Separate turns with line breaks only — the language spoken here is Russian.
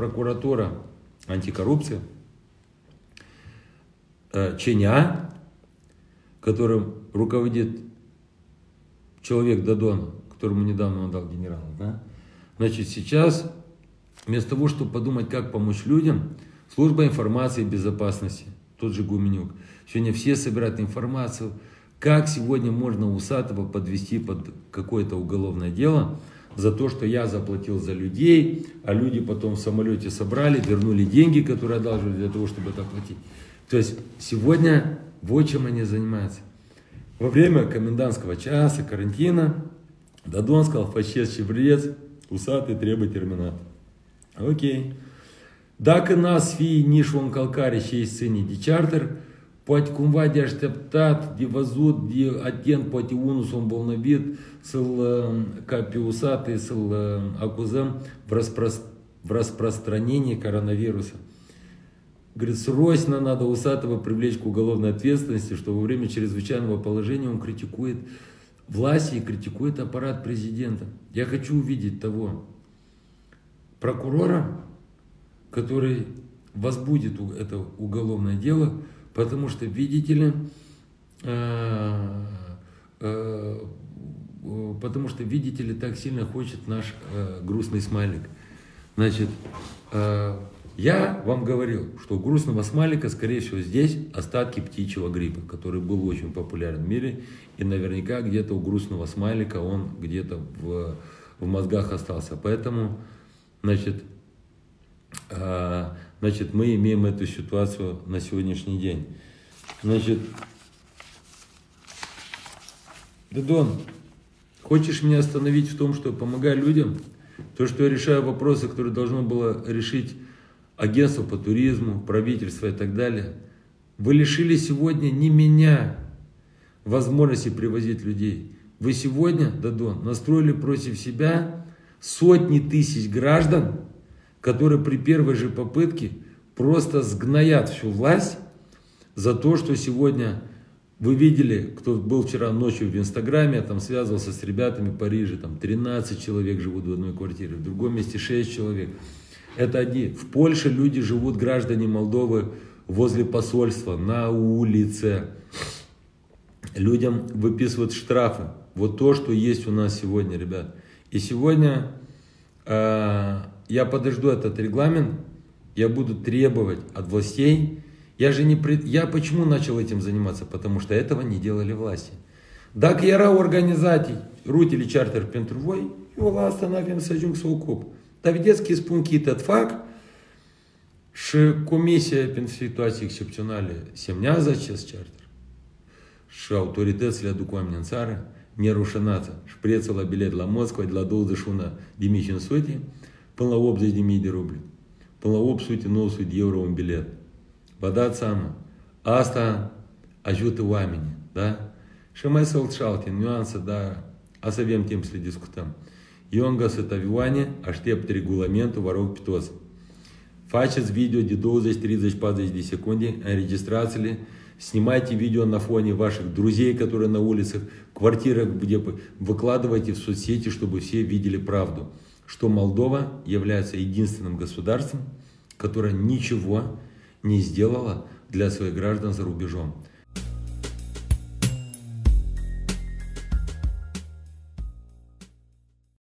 прокуратура антикоррупция, э, ЧНА, которым руководит человек Дадон, которому недавно он дал генерала, да? Значит, сейчас вместо того, чтобы подумать, как помочь людям, служба информации и безопасности, тот же Гуменюк, сегодня все собирают информацию, как сегодня можно Усатого подвести под какое-то уголовное дело за то, что я заплатил за людей, а люди потом в самолете собрали, вернули деньги, которые одалживали для того, чтобы это оплатить. То есть сегодня вот чем они занимаются. Во время комендантского часа, карантина, Дадон сказал, фашист чебрец, усатый требует терминатор. Окей. Nici un încălcare și ei sâne de charter, poate cumva de așteptat, de văzut, de atent, poate unul s-a îmbolnăvit, să-l, ca să-l acuzăm в, распро- в распространении коронавируса. Говорит, срочно надо Усатого привлечь к уголовной ответственности, что во время чрезвычайного положения он критикует власть и критикует аппарат президента. Я хочу увидеть того прокурора, который возбудит это уголовное дело, потому что, видите ли, э, э, потому что, видите ли, так сильно хочет наш э, грустный смайлик. Значит, я вам говорил, что у грустного смайлика, скорее всего, здесь остатки птичьего гриппа, который был очень популярен в мире, и наверняка где-то у грустного смайлика он где-то в, в мозгах остался. Поэтому, значит, значит, мы имеем эту ситуацию на сегодняшний день. Значит, Дедон, хочешь меня остановить в том, что помогаю людям? То, что я решаю вопросы, которые должно было решить агентство по туризму, правительство и так далее. Вы лишили сегодня не меня возможности привозить людей. Вы сегодня, Дадон, настроили против себя сотни тысяч граждан, которые при первой же попытке просто сгноят всю власть за то, что сегодня вы видели, кто был вчера ночью в Инстаграме, там связывался с ребятами в Париже, там 13 человек живут в одной квартире, в другом месте 6 человек. Это одни. В Польше люди живут, граждане Молдовы, возле посольства, на улице. Людям выписывают штрафы. Вот то, что есть у нас сегодня, ребят. И сегодня э, я подожду этот регламент, я буду требовать от властей. Я же не... Я почему начал этим заниматься? Потому что этого не делали власти. Eu la asta n-avem să ajung să ocup. Dar vedeți că spun că этот fac și Comisia pentru situații excepționale semnează acest charter și autoritățile aduc oameni în țară, nerușănață și prețul la bilet la Moscova de la 21.500 până la 80.000 de rubli, până la 800-900 de euro un bilet. Vă dați seama, asta ajută oamenii, da? Și mai sunt și alte nuanțe, dar o să avem timp să le discutăm. Eu am găsit avioane, aștept regulamentul, vă rog pe toți. Faceți video de 20, 30, 40 de secunde, înregistrați-le, снимайте видео на фоне ваших друзей, которые на улицах, квартирах, где выкладывайте в соцсети, чтобы все видели правду что Молдова является единственным государством, которое ничего не сделало для своих граждан за рубежом.